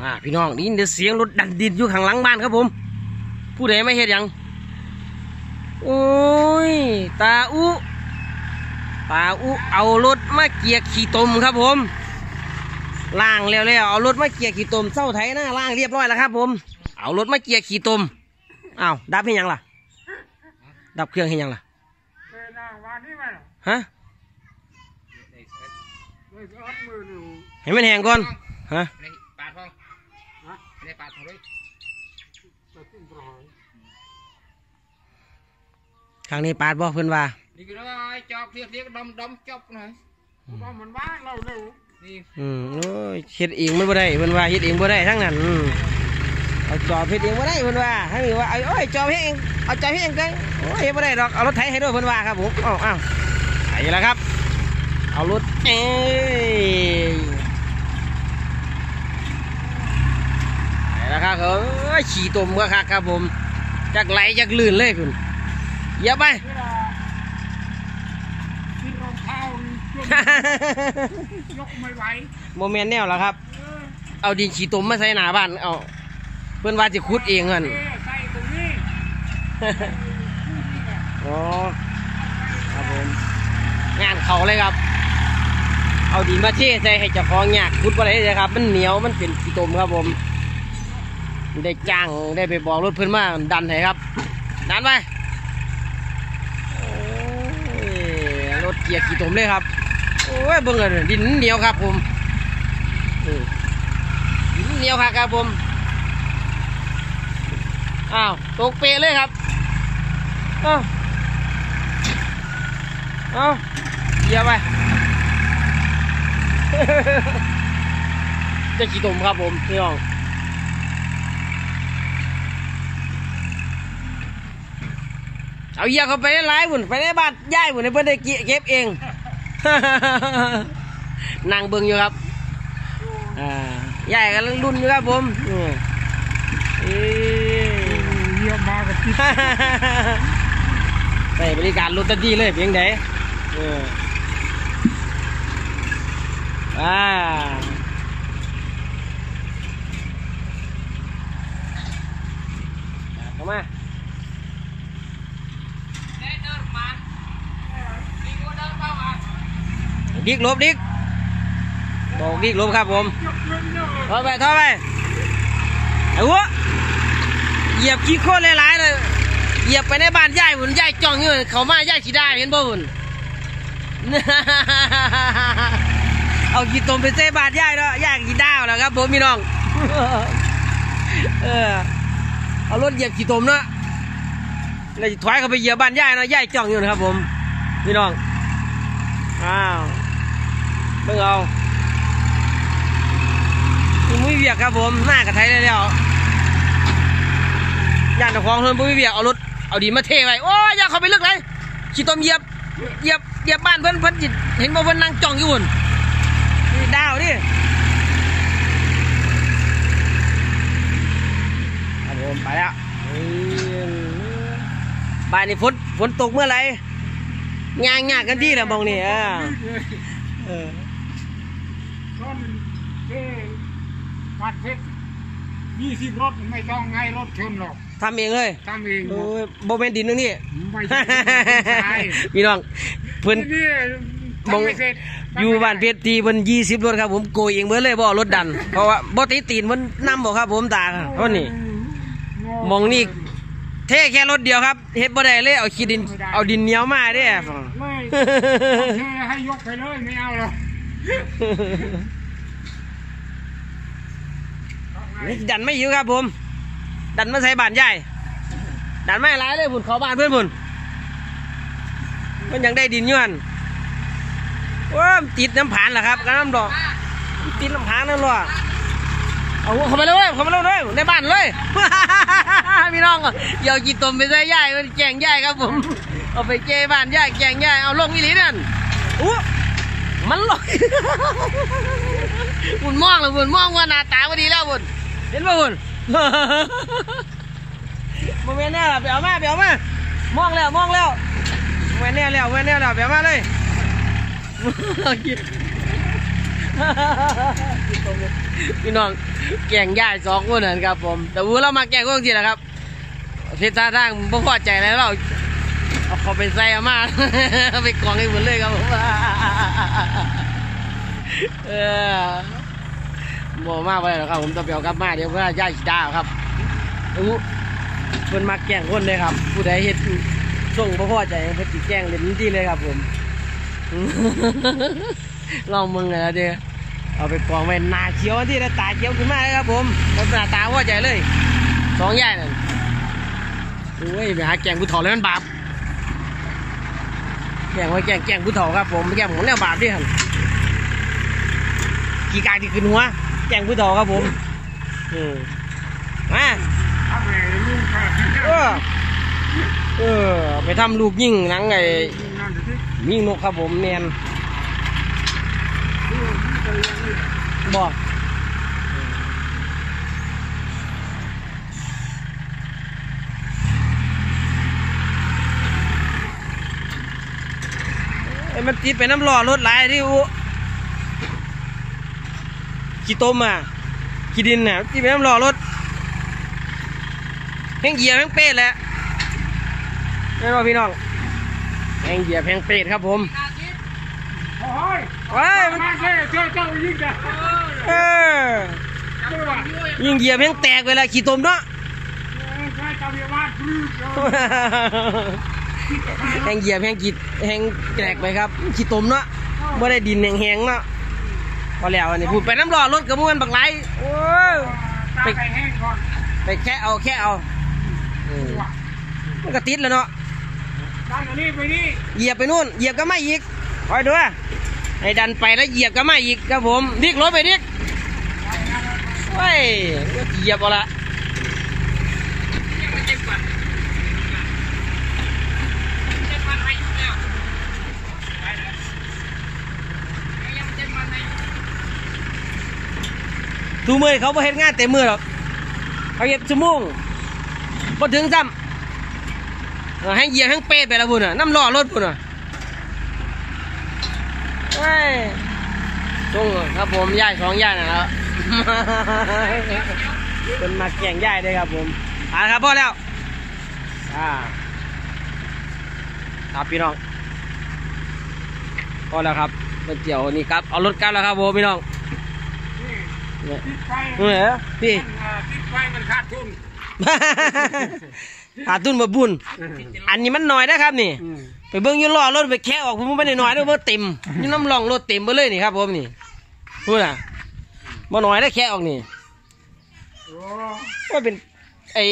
มาพี่น้องได้ยินแต่เสียงรถดันดินอยู่ข้างหลังบ้านครับผม ผู้ใดไม่เห็นยัง โอ้ย ตาอุตาอุเอารถมาเกียกขี่ตมครับผมล่างแล้วแล้วเอารถมาเกียกขี่ตมเศร้าไถหน้าล่างเรียบร้อยแล้วครับ ผม เอารถมาเกียกขี่ตมอ้าวดับให้ยังล่ะ ดับเครื่องให้ยังล่ะเออนะวันนี้มันฮะเลยอัดมืออยู่ให้มันแห้งก่อนฮะ ในปาดห้องฮะในปาดห้องเลยจะขึ้นปล่อยครั้งนี้ปาดบ่เพิ่นว่านี่ก็เลยจอบเรียกเรียกดมดมจบหน่อยเพราะมันว่างเราเร็วนี่อืมโอ้ยเฮ็ดเองมันบ่ได้เพิ่นว่าเฮ็ดเองบ่ได้ทั้งนั้นอืมเอาจอบเฮ็ดเองบ่ได้เพิ่นว่าทั้งนี้ว่าเอาโอ้ยจอบเฮ็ดเองเอาจอบเฮ็ดเองได้โอ้ยเฮ็ดบ่ได้ดอกเอารถไถให้ด้วยเพิ่นว่าครับผมอ้าวอ้าวไปแล้วครับ เอารถเอ้ย ไปแล้วครับเอ้ยขี่ตมก็คักครับผมจักไหลจักลื่นเลยคุณอย่าไปเวลาที่รองเท้าจนยกไม่ไหวโมเมนต์แนวแล้วครับ เออเอาเอาดินขี่ตมมาใส่หน้าบ้านเอาเพื่อนว่าจะขุดเองเงินเออใส่ตรงนี้อ๋อครับผมงานเขาเลยครับ เอาดินมาเทใส่ให้เจ้าของหยากขุดอะไรเลยครับ มันเหนียวมันเป็นขี้ตมครับผม ได้จ้างได้ไปบอกรถเพื่อนมาดันให้ครับดันไปรถเกียร์ขี้ตมเลยครับโอ้ยเบิ่งเลยดินเหนียวครับผมดินเหนียวครับครับผมอ้าวตกเปะเลยครับเอ้าเอ้าเหยียบไปจะกี่ตมครับผมพี่น้อง เอาเยี่ยเขาไปในร้ายหุ่นไปในบ้านย่ายหุ่นในเพื่อนได้เก็บเองนั่งเบิงอยู่ครับอ่าย่ายกำลังรุ่นอยู่ครับผมเยี่ยมมากับที่ได้บริการรถตันทีเลยเพียงใดเอออ่าเข้ามา เดินเดินมานี่ก็เดินเข้ามา ดิกลบดิกบอกดิกลบครับผมยกเว้อะถอยไปถอยไปไอ้หัวเหยียบขี้โคตรหลายๆเลยเหยียบไปในบ้านยายหุ่นยายจ้องอยู่เขามายายสีได้เห็นบ่หุ่นเอาขี้ตมไปเซ่บาดยายเนาะยายขี้ดาวแล้วครับผมพี่น้องเออเอารถเหยียบขี้ตมเนาะแล้วถอยเข้าไปเหยียบบ้านยายเนาะยายจ้องอยู่นะครับผมพี่น้องอ้าว เพิ่งเอามุ้ยเวียกครับผมหน้ากระไทยได้แล้วย่านตะควงเพิ่นมุ้ยเวียกเอารถเอาดีมาเทไว้โอ้ยอย่าเขาไปลึกเลยขี้ตมเหยียบเหยียบเหยียบบ้านเพิ่นเพิ่นสิเห็นบ่เพิ่นนั่งจ้องอยู่หุ่นนี่ดาวดิครับผมไปแล้วบ้านนี้ฝนฝนตกเมื่อไหร่งานงานกันที่ละมองนี่เออ เออต้นเท่วัดเพชรยี่สิบรถไม่ต้องไงรถชนหรอกทำเองเลยทำเองหมโอ้ดยโบเมนดินตรงนี้ ไม่ใช่ใช่พี่น้องเพิ่น นี่มอง ทำไม่เสร็จอยู่บ้านเพชรทีเพิ่นยี่สิบรถครับผมโกยเองเบิดเลยบ่เอารถดัน เพราะว่าบ่ติดตีนมันนำบ่ครับผมตาเพราะนี่ มองนี่ เทแค่รถเดียวครับเฮ็ดบ่ได้เลยเอาขี้ดินเอาดินเหนียวมาเด้ ไม่เธอให้ยกไปเลยไม่เอาหรอก นี่ดันไม่อยู่ครับผม ดันมาใส่บานใหญ่ ดันไม่หลายเลยพุ่นเข้าบานเพื่อนพุ่นมันยังได้ดินอยู่หั่นว้ามติดน้ำผานล่ะครับกับน้ำดอกติดน้ำผานนั่นหรอเอาเข้าไปเลยเข้ามาเลยเลยในบ้านเลยพี่น้องอย่าเอากีตมไปใส่ย่ายมันแกงย่ายครับผมเอาไปเจบ้านย่ายแกงย่ายเอาลงอีหลีนั่นอู้ มันหลอยบุญมองแล้วบุญมองว่าหน้าตาพอดีแล้วบุญเห็นป่ะบุญโมเมนต์แน่ละไปเอามาไปเอามามองแล้วมองแล้วโมเมนต์แน่แล้วโมเมนต์แน่แล้วไปเอามาเลยพี่น้องแก่งย่ายสองคนนั่นครับผม แต่วูเรามาแก่งก็จริงนะครับเทศท่าทางบ่พอใจแล้วเรา เอาเขาไปใส่อามาเอาไปกองให้หมดเลยครับผมเออบ่มากไปหรอกครับผมต้องไปเอากลับมาเดี๋ยวเพื่อย่ายสิดาครับอู้เพิ่นมาแก่งคนเลยครับ ผู้ใดเฮ็ดส่วงบ่พอใจเพิ่นสิแกล้งเล่นจริงๆเลยครับผมลองมึงเลยนะเด้อเอาไปกองไว้หน้าเขียวที่ตาเขียวขึ้นมาเลยครับผมผมหน้าตาพอใจเลยสองอย่างนั่นโอ้ยไปหาแกงกูถอดเลยมันบาป แกงไว้แกงแกงกูถอครับผมแกงผมเนี่ยบาปดิครับกี่กายที่ขึ้นหัวแกงกูถอครับผมอืมมาเออเออ ไปทำลูกยิ่งหนังไอ้นั่นสิยิ่งนกครับผมเนียนบอก มันติดไปน้ำหล่อรถหลายที่อุขี้ต้มอะขี้ดินน่ะติดไปน้ำหล่อรถแห้งเหยียบแห้งเป็ดแหละไม่รู้พี่น้องแห้งเหยียบแห้งเป็ดครับผมนาทีโอ้ยเว้ยมันมาเจ้เจ้าเจ้ายิ่งจะเออเจ้าว่ายิงเหยียบแห้งแตกเวลาขี้ต้มเนาะ แห้งเหยียบแห้งกีดแห้งแตกไปครับขี้ต้มเนาะไม่ได้ดินแห้งๆเนาะพอแล้วอันนี้พูดไปน้ำรอรถกระมวลบักไหลโอ้ยไปแห้งก่อนไปแค่เอาแค่เอามมันก็ติดแล้วเนาะด้านนี้ไปนี่เหยียบไปนู่นเหยียบก็ไม่อีกคอยดูอะให้ดันไปแล้วเหยียบก็ไม่อีกครับผมดิกรถไปดิกเว้ยเหยียบเอาละ ยังไม่เจ็บก่อนเจ็บมันไหมแล้วไปเลยยังเจ็บมันไหม ทูมือเขาบ่เฮ็ดงานเต็มมือหรอกเขาเฮ็ดชั่วโมงบ่ถึงซ้ำให้เหยียบให้เป๊ะไปแล้วพุ่นน่ะน้ำล้อรถพุ่นน่ะเว้ยส่งครับผมย่ายสองย่ายนะครับเป็นมาแก่งย่ายเลยครับผมอ่าครับพ่อแล้วอ่าครับพี่น้องพอแล้วครับเป็นเจียวนี่ครับเอารถกลับแล้วครับผมพี่น้อง เนี่ยติดไฟเออพี่ติดไฟมันขาดทุนขาดทุนมาบุญอันนี้มันหน่อยนะครับนี่ ไปเบิ้งอยูล้อรถไปแค่ออกผมไม่ได้หน่อยด้วยเพราะเต็มอยี่น้ำรองรถเต็มไปเลยนี่ครับผมนี่พูดอะบ่หน่อยได้แค่ออกนี่โอ้ว่าเป็นไอ้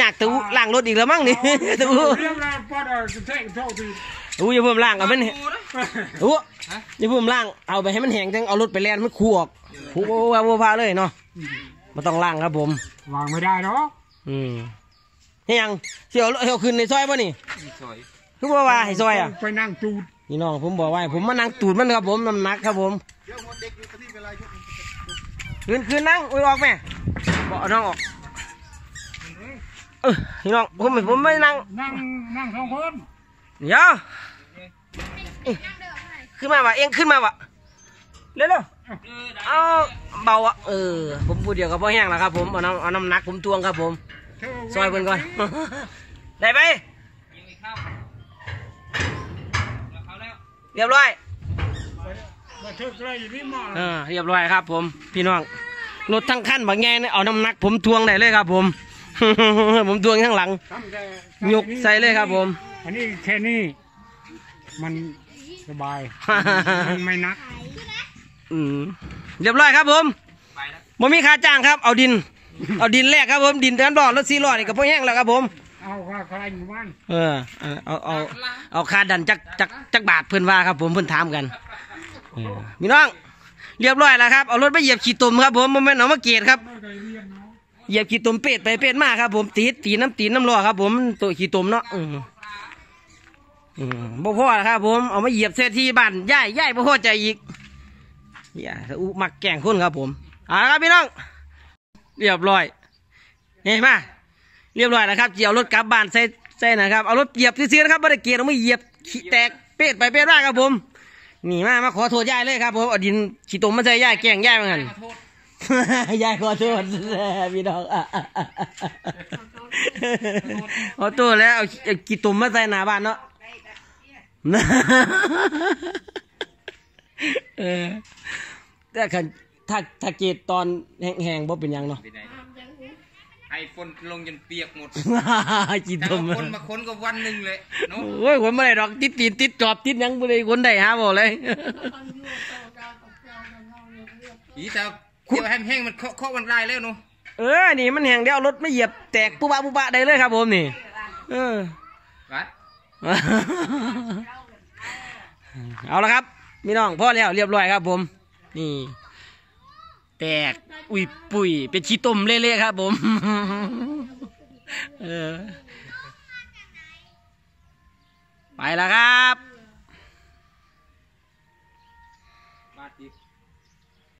ยากตู้ล่างรถอีกแล้วมั้งนี่ตู้เรียบร้อยพอได้จะแท่งเท่าที่อู้อย่าเพิ่มล่างเอามันกูนะอู้อย่าเพิ่มล่างเอาไปให้มันแห้งจังเอารถไปแล่นมันคู่ออก คู่ว่าว่าพาเลยเนาะมาต้องล่างครับผม วางไม่ได้เนาะอืมเฮียงเสียวเอาขึ้นในซอยป่ะนี่สวยคือว่าว่าให้ซอยอะไปนั่งจูดนี่น้องผมบอกว่าให้ผมมานั่งตูดมันครับผมน้ำหนักครับผมคืนคืนนั่งอุ้ยออกแม่บอกเอาน้องออกเออนี่น้องผมผมไม่นั่งนั่งนั่งสองคนเดี๋ยวเอ้ยขึ้นมาวะเอ็งขึ้นมาวะเร็วเออๆ เอาเบาอะเออ ผมพูดเดียวกับพ่อแห้งแล้วครับผม เอาน้ำเอาน้ำหนักผมตวงครับผมเธอซอยเพิ่นก่อน ได้ไปยิงอีกเข้าแล้วเขาแล้วเรียบร้อยมาเธอใกล้อยู่นี่มาเออเรียบร้อยครับ ผม พี่น้อง รถทั้งคันบางแง่เนี่ยเอาน้ำหนักผมทวงได้เลยครับ ผม ผมทวงข้างหลังทำแต่ยกใส่เลยครับผม อันนี้แค่นี้ มันสบาย มันไม่หนัก อืมเรียบร้อยครับผมไปแล้วผมมีค่าจ้างครับ เอาดิน เอาดินแรกครับผมดินแทนดอกรถซีรอดนี่ก็พอแห้งแล้วครับผม เอาว่าใครหมู่บ้านเออเอาเอาเอาเอาค่าดันจักจักจักบาทเพื่อนว่าครับผมเพื่อนถามกันเออพี่น้อง เรียบร้อยแล้วครับเอารถไปเหยียบขี้ตุ่มครับผมมันเป็นเอามาเกียรครับ ไม่ได้เรียนเนาะเหยียบขี้ตุ่มเป็ดไปเป็ดมาครับผมตีดตีน้ำตีน้ำรอครับ ผมตัวขี้ตุ่มเนาะอืมอืมบ่พอแล้วครับ ผมเอามาเหยียบเศรษฐีบ้านย่ายย่ายบ่พอใจอีก อย่าอุมักแกล้งคนครับผมเอาละครับพี่น้องเรียบร้อยเห็นไหมาเรียบร้อยแล้วครับเจียวรถกลับบ้านใส่ใส่นะครับเอารถเหยียบซื้อๆนะครับไม่ได้เกียร์เอาไม่เหยียบขี้แตกเป็ดไปเป็ดมาครับผมนี่มามาขอโทษยายเลยครับผมเอาดินขี้ตุ่มมาใส่ยายแกล้งยายเหมือนกันยายขอโทษพี่น้องขอโทษแล้วเอาเอากี่ตุ่มมาใส่หน้าบ้านเนาะ เออแต่คันถ้าถ้าเกตตอนแห้งๆบ่เป็นหยังเนาะเป็นไงไอฝนลงจนเปียกหมดกี่แต่ตุ่มว่าคนมาคนก็วันหนึ่งเลยเนาะโอ้ยคนไม่ได้ดอกติดตีนติดจอบติดหยังบ่ได้คนได้หาบ่เลยอีแต่เกี่ยวแห้งๆมันเคาะเคาะมันลายแล้วเนาะเออ นี่มันแห้งเดียวรถไม่เหยียบแตกปุ๊บะปุ๊บะได้เลยครับผมนี่ เออวัดเอาละครับ พี่น้องพ่อแล้วเรียบร้อยครับผม นี่ แตกอุ้ยปุยเป็นขี้ต้มเละๆครับ ผมเออไปแล้วครับ